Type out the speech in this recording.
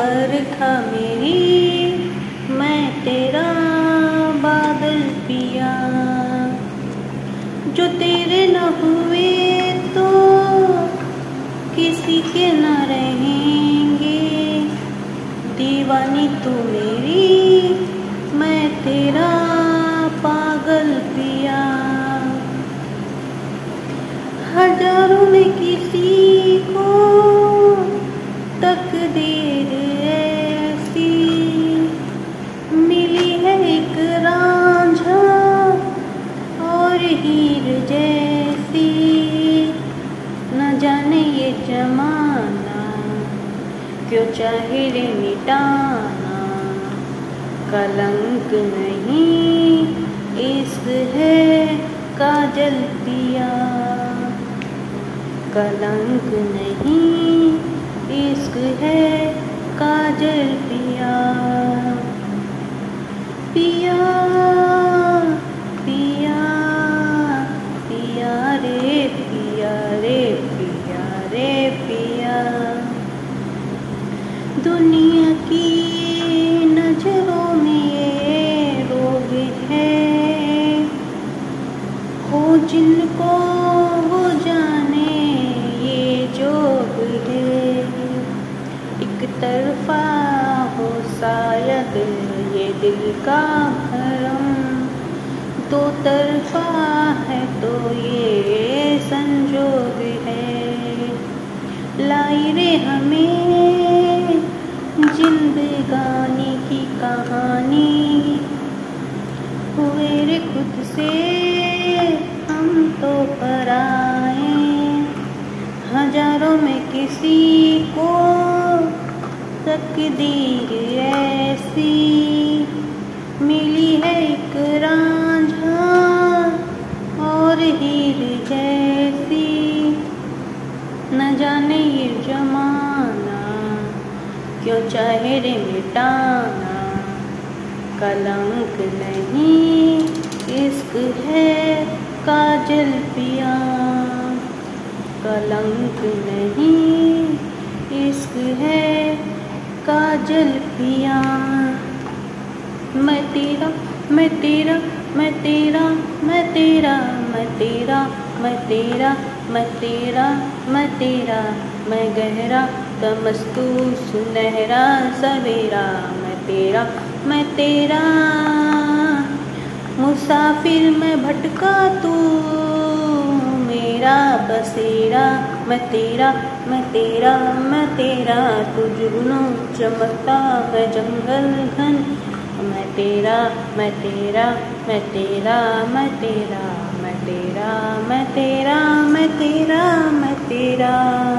बरखा मेरी, मैं तेरा बादल पिया। जो तेरे न हुए तो किसी के न रहेंगे। दीवानी तू मेरी, मैं तेरा पागल पिया। हज़ारों में किसी जाने ये जमाना, क्यों चाहे रे मिटाना कलंक नहीं, इश्क है काजल पिया कलंक नहीं, इश्क है काजल पिया पिया पिया पिया रे पिया रे। रे पिया। दुनिया की नज़रों में ये रोग है। हो जिनको हो जाने ये जोग है। एक तरफा हो शायद ये दिल का भरम। दो तरफा है तो ये लाई रे हमें जिंदगानी की कहानी। हुए रे खुद से हम तो पराए हज़ारों में किसी को तकदीर ऐसी मिली है एक क्यों चाहे रे मिटाना। कलंक नहीं, इश्क है काजल पिया। कलंक नहीं, इश्क है काजल पिया। मैं तेरा मैं तेरा मैं तेरा मैं तेरा मैं तेरा मैं तेरा मैं तेरा। मैं तेरा मैं गहरा तमस्तू सुनहरा सवेरा मैं तेरा मैं तेरा मुसाफिर मैं भटका तू मेरा बसेरा मैं तेरा मैं तेरा मैं तेरा तू चमकता मैं जंगल घन मैं तेरा मैं तेरा मैं तेरा मैं तेरा मैं तेरा मैं तेरा मैं Ram.